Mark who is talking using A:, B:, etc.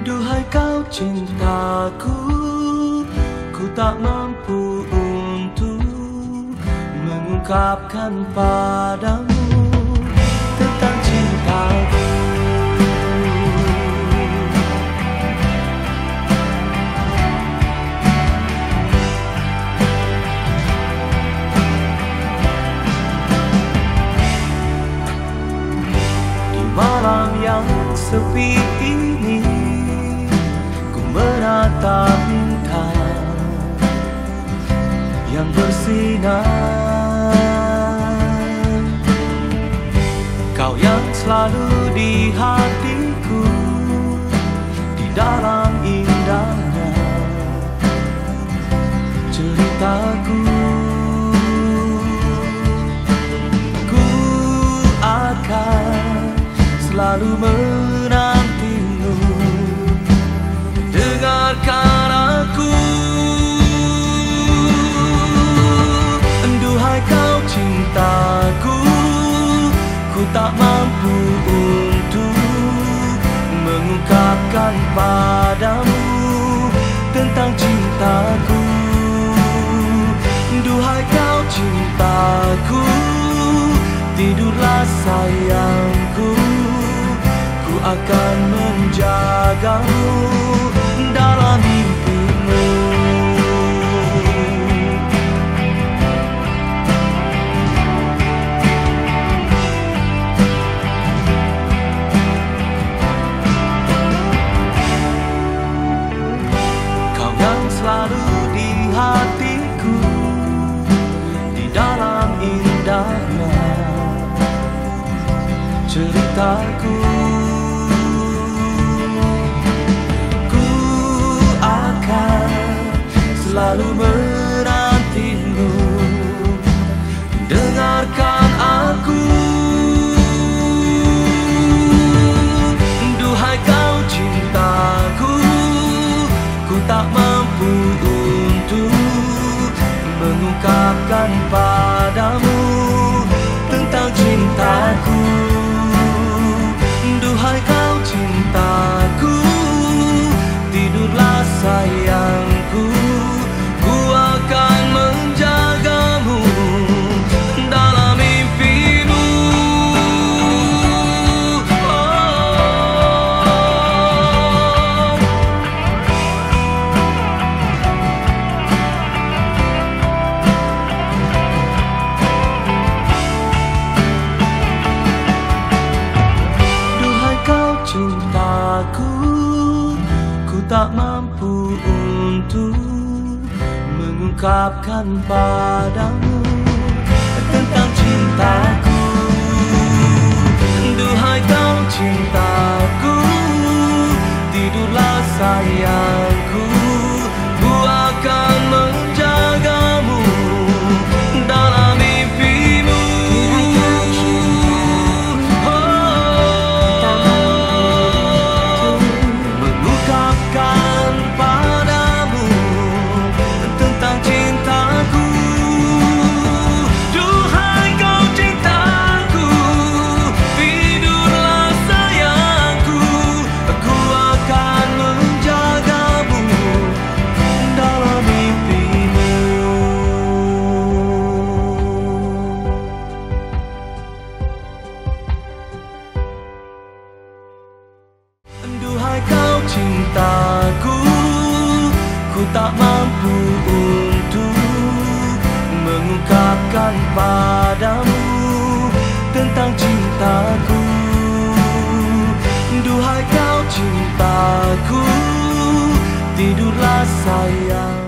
A: Duhai kau cintaku Ku tak mampu untuk Mengungkapkan padamu Tentang cintaku. Di malam yang sepi ini menatap bintang Yang bersinar. Kau yang selalu di hatiku Di dalam indahnya. Ceritaku Ku akan selalu Mengungkapkan padamu Tentang cintaku. Duhai kau cintaku Tidurlah sayangku. Ku akan menjagamu Dalam mimpimu Ceritaku Ku akan selalu menantimu. Dengarkan aku. Duhai kau cintaku Ku tak mampu untuk Mengungkapkan padamu cintaku Ku tak mampu untuk Mengungkapkan padamu tak mampu untuk Mengungkapkan padamu Tentang cintaku. Duhai kau cintaku Tidurlah sayang